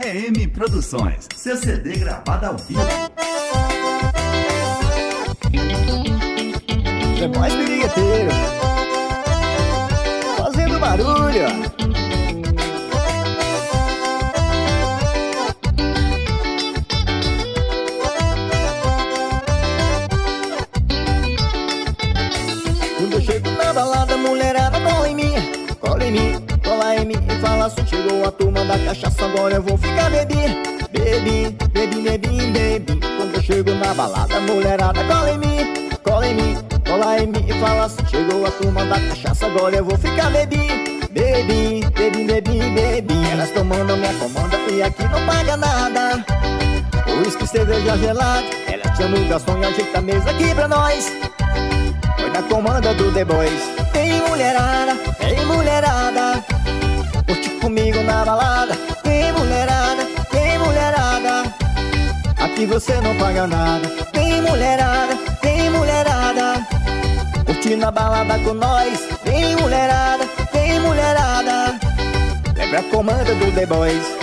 EM Produções, seu CD gravado ao vivo. É mais pirigueteiro. Fazendo barulho. Quando eu chego na balada, mulherada cola em mim, cola em mim, fala assim, chegou a turma da cachaça, agora eu vou ficar bebi, bebi, bebi, bebi, bebi. Quando eu chego na balada, mulherada cola em mim, cola em mim, cola em mim e fala assim, chegou a turma da cachaça, agora eu vou ficar bebi, bebi, bebi, bebi, bebi. Elas tomando minha comanda e aqui não paga nada. Uísque, cerveja gelada, ela chama o garçom e ajeita a mesa aqui pra nós. Foi na comanda do The Boys Vem mulherada, vem mulherada Na balada Vem mulherada, vem mulherada. Aqui você não paga nada Vem mulherada, vem mulherada. Curte na balada com nós Vem mulherada, vem mulherada. Lembra a comanda do The Boys.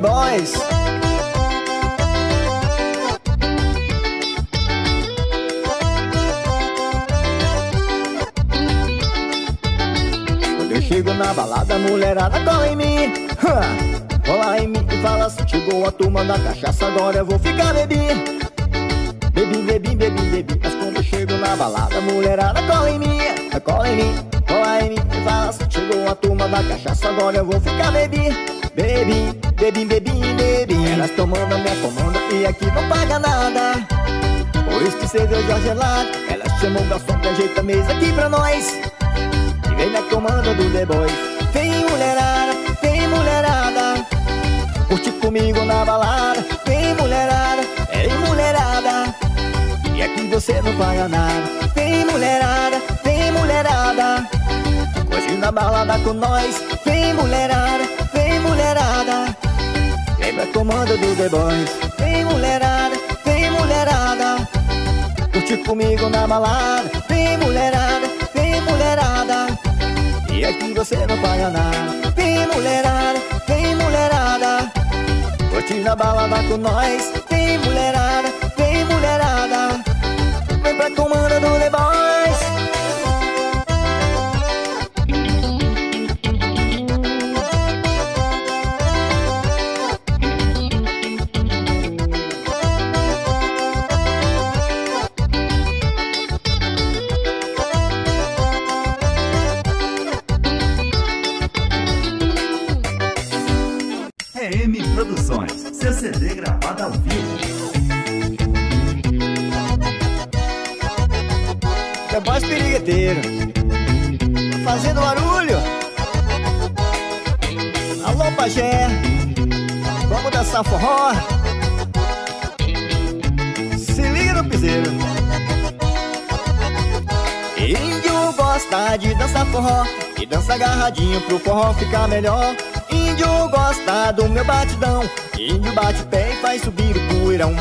Boys mulherada cola em mim! Cola em mim e fala assim Chegou a turma da cachaça, agora eu vou ficar bebi. Bebi, bebi, bebi, bebi Mas quando eu chego na balada, mulherada cola em mim. Cola em mim, cola em mim e fala assim Chegou a turma da cachaça, agora eu vou ficar bebi. Bebi, bebi, bebi, bebi Elas tomando a minha comanda e aqui não paga nada. Por isso que cerveja gelada Elas chamam o garçom que ajeita a mesa aqui pra nós. E vem na comanda do The Boys Vem mulherada, vem mulherada. Curte comigo na balada. Vem mulherada, vem mulherada. E aqui você não paga nada. Vem mulherada, vem mulherada. Hoje na balada com nós. Vem mulherada, vem mulherada. Lembra a comanda do The Boys. Vem mulherada, vem mulherada. Curte comigo na balada. Vem mulherada, vem mulherada E aqui você não paga nada. Vem mulherada, vem mulherada. Curte na balada com nós. Vem mulherada, vem mulherada. Vem pra comanda do The Pirigueteiro Fazendo barulho. Alô pajé Vamos dançar forró. Se liga no piseiro. Índio gosta de dançar forró E dança agarradinho pro forró ficar melhor. Índio gosta do meu batidão Índio bate pé e faz subir o poeirão.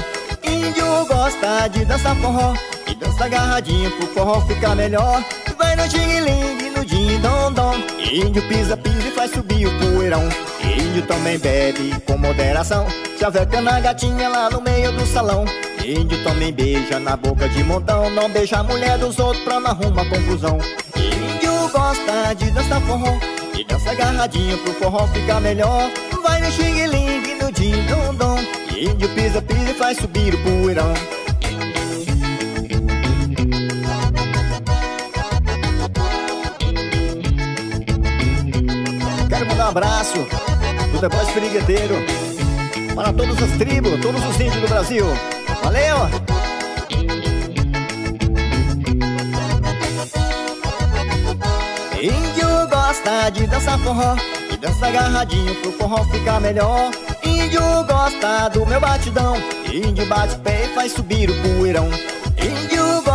Índio gosta de dançar forró dança agarradinho pro forró ficar melhor. Vai no xing-ling, no din-dom-dom Índio pisa, pisa e faz subir o poeirão. Índio também bebe com moderação. Chaveca na gatinha lá no meio do salão. Índio também beija na boca de montão. Não beija a mulher dos outros pra não arrumar confusão. Índio gosta de dançar forró. E dança agarradinho pro forró ficar melhor. Vai no xing-ling, no din-dom-dom Índio pisa, pisa e faz subir o poeirão abraço do The Pirigueteiro Para todas as tribos, todos os índios do Brasil. Valeu! Índio gosta de dançar forró E dança agarradinho pro forró ficar melhor. Índio gosta do meu batidão Índio bate pé e faz subir o poeirão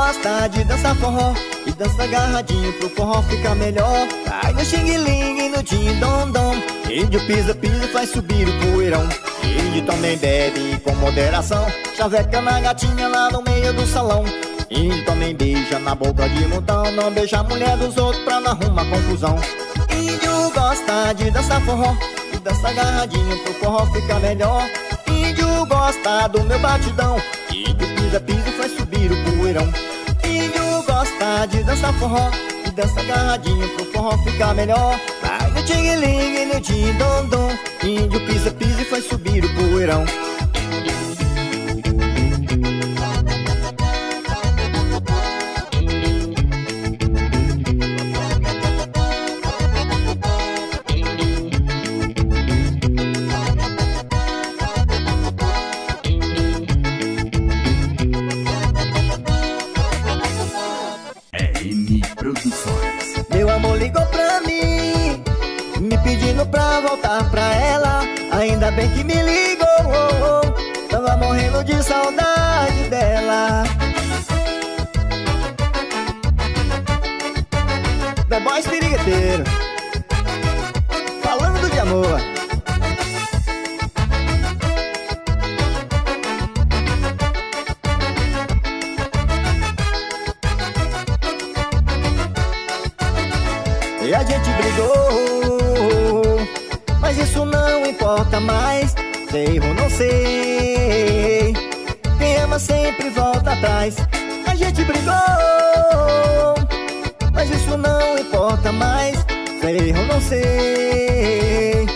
gosta de dançar forró. E dança agarradinho pro forró ficar melhor. Vai no xing-ling, no din-dom-dom Índio pisa, pisa e faz subir o poeirão. Índio também bebe com moderação. Chaveca na gatinha lá no meio do salão. Índio também beija na boca de montão. Não beija a mulher dos outros pra não arrumar confusão. Índio gosta de dançar forró. E dançar agarradinho pro forró ficar melhor. Índio gosta do meu batidão. Índio pisa, pisa e faz subir o poeirão de dançar forró E dança agarradinho pro forró ficar melhor. Vai no ting-ling no tim-dom-dom Índio pisa, pisa e faz subir o poeirão Morrendo de saudade dela. The Boys Pirigueteiro. Falando de amor Sei não sei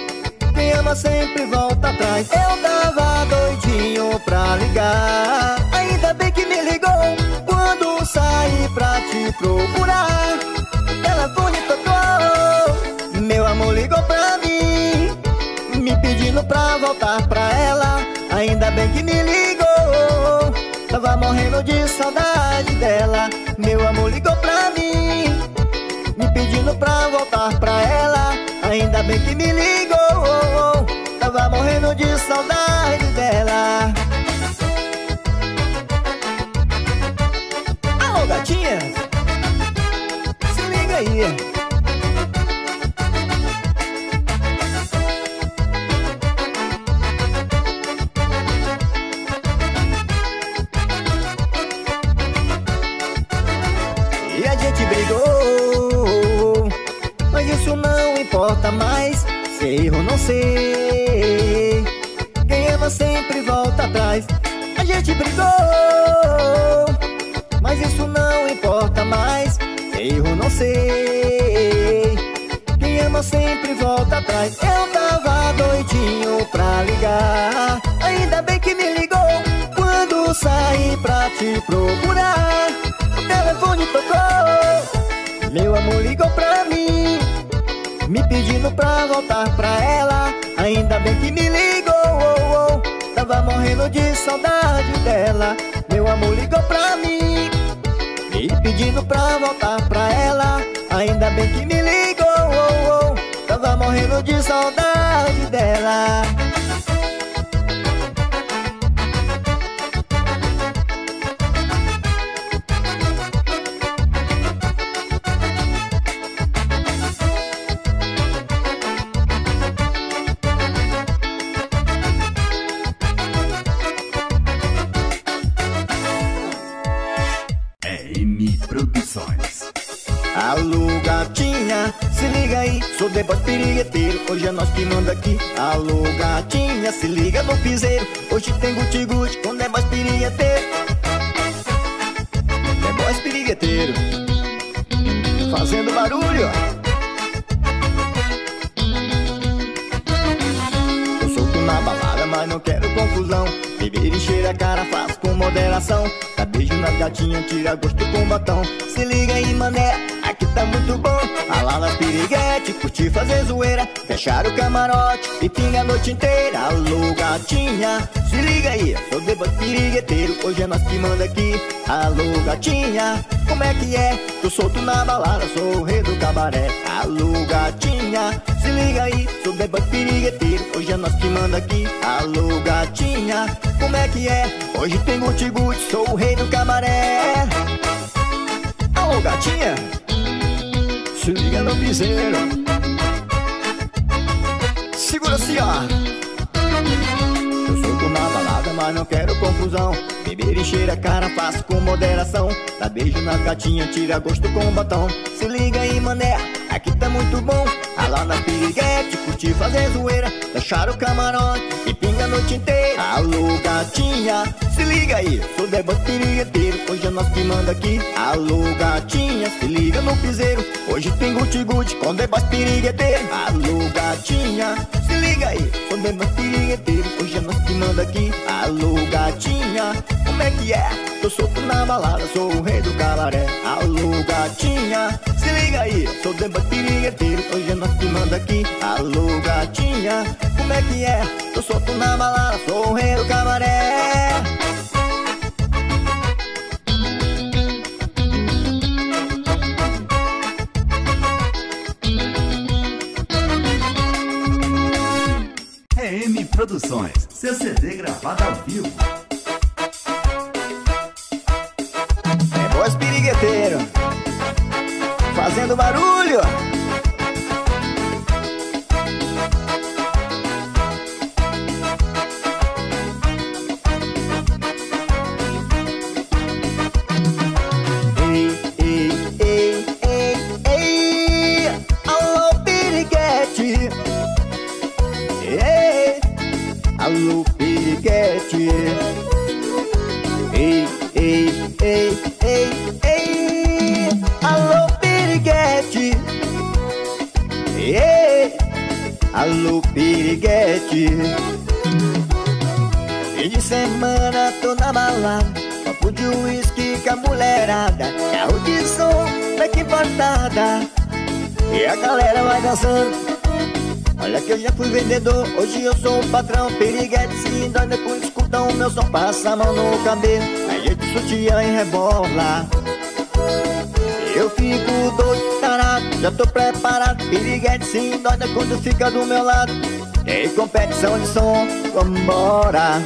Quem ama sempre volta atrás. Eu tava doidinho pra ligar. Ainda bem que me ligou Quando saí pra te procurar. Telefone tocou Meu amor ligou pra mim. Pedindo pra voltar pra ela. Ainda bem que me ligou. Tava morrendo de saudade dela. Meu amor ligou pra voltar pra ela. Ainda bem que me ligou Tava morrendo de saudade dela. Alô gatinhas Se liga aí te procurar. O telefone tocou. Meu amor ligou pra mim me pedindo pra voltar pra ela. Ainda bem que me ligou oh, oh. Tava morrendo de saudade dela. Meu amor ligou pra mim Me pedindo pra voltar pra ela. Ainda bem que me ligou oh, oh. Tava morrendo de saudade dela Sou deboche pirigueteiro, hoje é nós que manda aqui. Alô gatinha, se liga no piseiro. Hoje tem guti-guti com deboche pirigueteiro Deboche pirigueteiro Fazendo barulho, Eu solto na balada, mas não quero confusão. Beber encher a cara, faço com moderação. Dá beijo na gatinha, tira gosto com batom. Se liga aí, mané aqui tá muito bom. Alá nas piriguete, curtir fazer zoeira Fechar o camarote pinga a noite inteira Alô gatinha, se liga aí Sou debate pirigueteiro, hoje é nós que manda aqui. Alô gatinha, como é que é? Tô solto na balada, sou o rei do cabaré. Alô gatinha, se liga aí Sou debate pirigueteiro, hoje é nós que manda aqui. Alô gatinha, como é que é? Hoje tem guti-guti, sou o rei do cabaré. Alô gatinha se liga no piseiro. Segura assim, ó. Eu sou na balada, mas não quero confusão. Beber encher a cara, faço com moderação. Dá beijo na gatinha, tira gosto com batom. Se liga aí, mané, aqui tá muito bom Alá na piriguete, curtir fazer zoeira Deixar o camarote e pinga a noite inteira. Alô, gatinha, se liga aí Sou deboche pirigueteiro, hoje é nós que manda aqui. Alô, gatinha, se liga no piseiro Hoje tem guti-guti com deboche pirigueteiro. Alô, gatinha, se liga aí Sou deboche pirigueteiro, hoje é nós que manda aqui. Alô, gatinha, como é que é? Tô solto na balada, sou o rei do cabaré Alô, gatinha, se liga aí Sou deboche pirigueteiro, hoje é nós que manda aqui Alô, gatinha, como é que é? Tô solto na balada, sou o rei do cabaré RM Produções, seu CD gravado ao vivo. Galera vai dançando. Olha que eu já fui vendedor, hoje eu sou o patrão. Piriguete se dói quando escuta o meu som. Passa a mão no cabelo, aí jeito sutiã e rebola. Eu fico doido, tarado, já tô preparado. Piriguete dói quando fica do meu lado. Tem competição de som, vambora.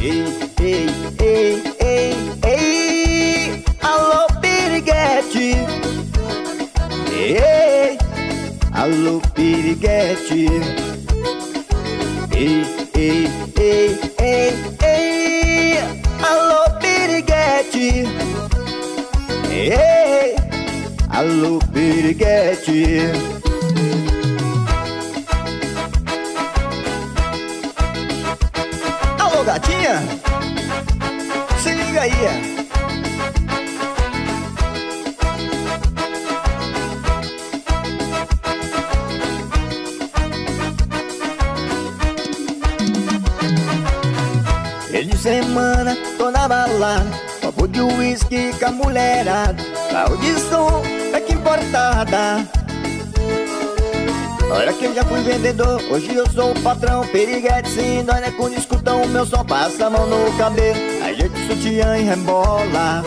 Ei, ei, ei, ei, ei. Alô, Piriguete Ei, alô, Piriguete Ei, ei, ei, ei, ei Alô, Piriguete Ei, alô, Piriguete Alô, gatinha? Se liga aí. Semana, tô na balada Copo de uísque com a mulherada. Carro de som, que importada Olha que eu já fui vendedor, hoje eu sou o patrão. Piriguete sim, né quando escutam o meu som. Passa a mão no cabelo, ajeita o sutiã e rebola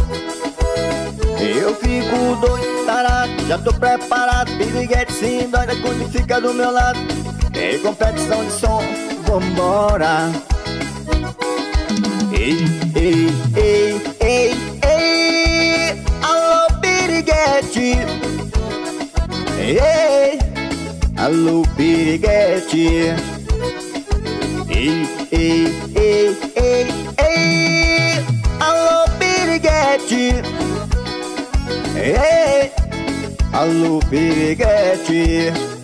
Eu fico doido, tarado, já tô preparado. Piriguete sim, dói né quando fica do meu lado. Tem competição de som, vambora Ei, ei, ei, ei, ei Alô, Piriguete. Ei, alô, Piriguete. Ei, ei, ei, ei, ei Alô, Piriguete. Ei, alô, Piriguete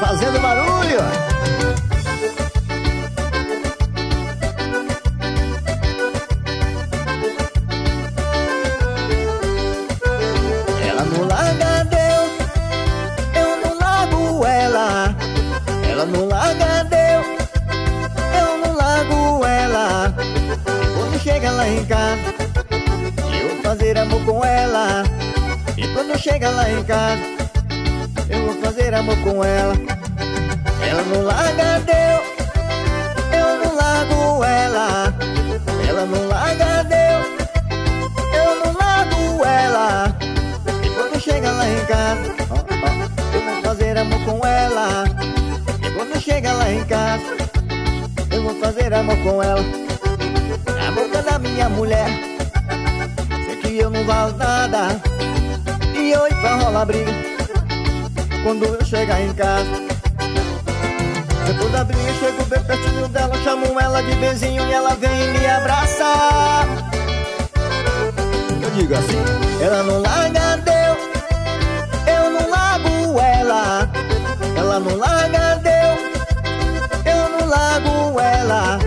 fazendo barulho. Ela não larga Deus, eu não largo ela. Ela não larga Deus, eu não largo ela. Quando chega lá em casa, eu fazer amor com ela. E quando chega lá em casa, fazer amor com ela. Ela não larga Deus, eu não largo ela. Ela não larga Deus, eu não largo ela. E quando chega lá em casa, eu vou fazer amor com ela. E quando chega lá em casa, eu vou fazer amor com ela. A boca da minha mulher, sei que eu não valo nada. E hoje vai rolar briga quando eu chegar em casa. Depois da briga chego bem pertinho dela Chamo ela de beijinho e ela vem me abraçar. Eu digo assim Ela não larga Deus Eu não largo ela. Ela não larga Deus Eu não largo ela.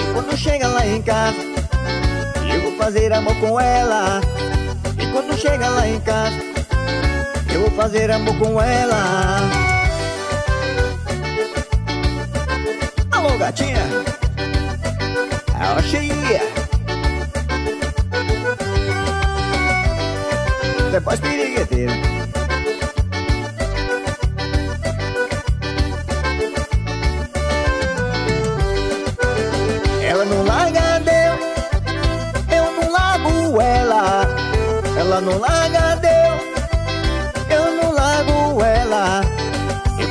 E quando chega lá em casa Eu vou fazer amor com ela. E quando chega lá em casa Eu vou fazer amor com ela. Alô, gatinha. Cheia. Depois pirigueteira. Ela não larga Deus Eu não largo ela. Ela não larga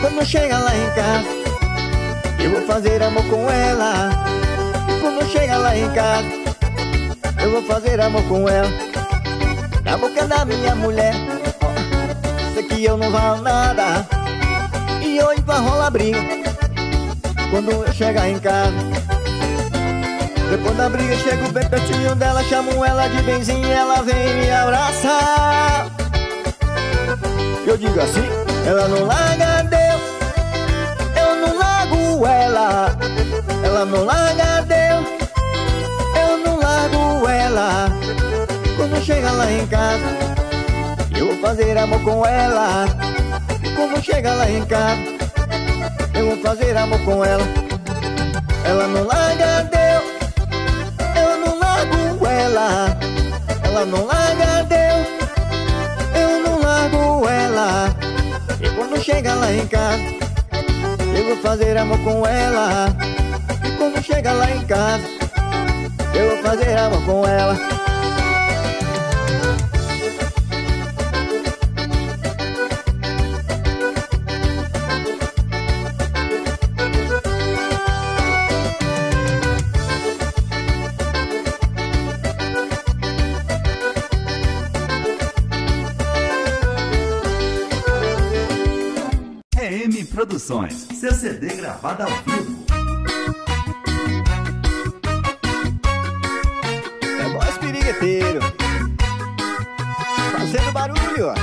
quando chega lá em casa eu vou fazer amor com ela. Quando chega lá em casa Eu vou fazer amor com ela. Na boca da minha mulher Sei que eu não valo nada. E hoje vai rolar briga. Quando eu chegar em casa Depois da briga chego bem pertinho dela Chamo ela de benzinho ela vem me abraçar. Eu digo assim Ela não larga ela. Ela não larga Deus Eu não largo ela. Quando chega lá em casa Eu vou fazer amor com ela. Quando chega lá em casa Eu vou fazer amor com ela. Ela não larga Deus Eu não largo ela. Ela não larga Deus Eu não largo ela. E quando chega lá em casa eu vou fazer amor com ela. E quando chega lá em casa Eu vou fazer amor com ela Produções, seu CD gravado ao vivo. É voz pirigueteiro, fazendo barulho.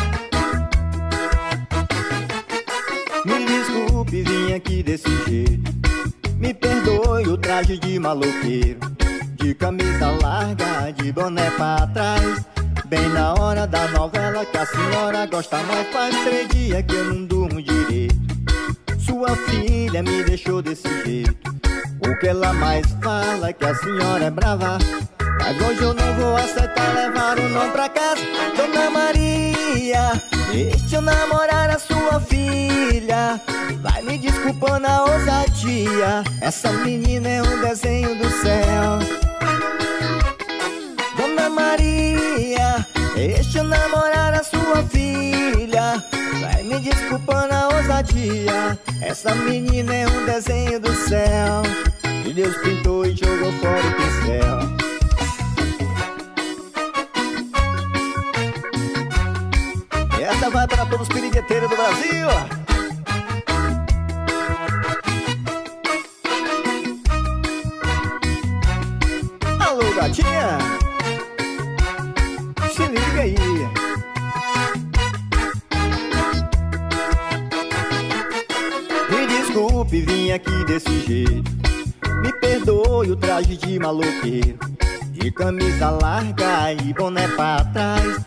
Me desculpe, vim aqui desse jeito. Me perdoe o traje de maloqueiro. De camisa larga, de boné pra trás. Bem na hora da novela que a senhora gosta mais Faz três dias que eu não durmo direito sua filha me deixou desse jeito. O que ela mais fala é que a senhora é brava. Mas hoje eu não vou aceitar levar o nome pra casa Dona Maria, deixa eu namorar a sua filha. Vai me desculpando a ousadia. Essa menina é um desenho do céu. Dona Maria, deixa eu namorar a sua filha Vai me desculpando a ousadia. Essa menina é um desenho do céu. Que Deus pintou e jogou fora o pincel Essa vai para todos os pirigueteiros do Brasil De camisa larga e boné pra trás.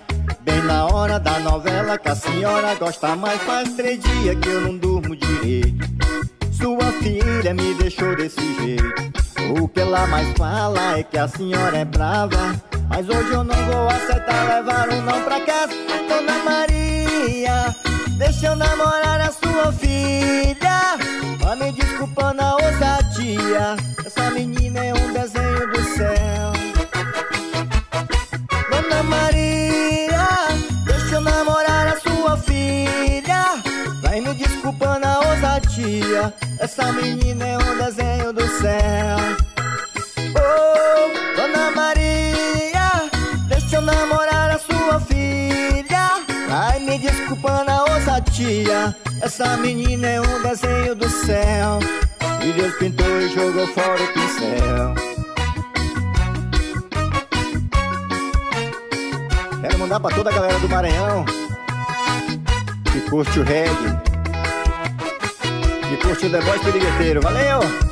Bem na hora da novela que a senhora gosta mais. Faz três dias que eu não durmo direito. Sua filha me deixou desse jeito. O que ela mais fala é que a senhora é brava. Mas hoje eu não vou aceitar levar um não pra casa Dona Maria deixa eu namorar a sua filha. Vai me desculpando a ousadia, essa menina é um desenho do céu. Dona Maria, deixa eu namorar a sua filha. Vai me desculpando a ousadia, essa menina é um desenho do céu. A ousadia, essa menina é um desenho do céu. E Deus pintou e jogou fora o pincel. Quero mandar pra toda a galera do Maranhão que curte o reggae, que curte o The Voice Pirigueteiro. Valeu!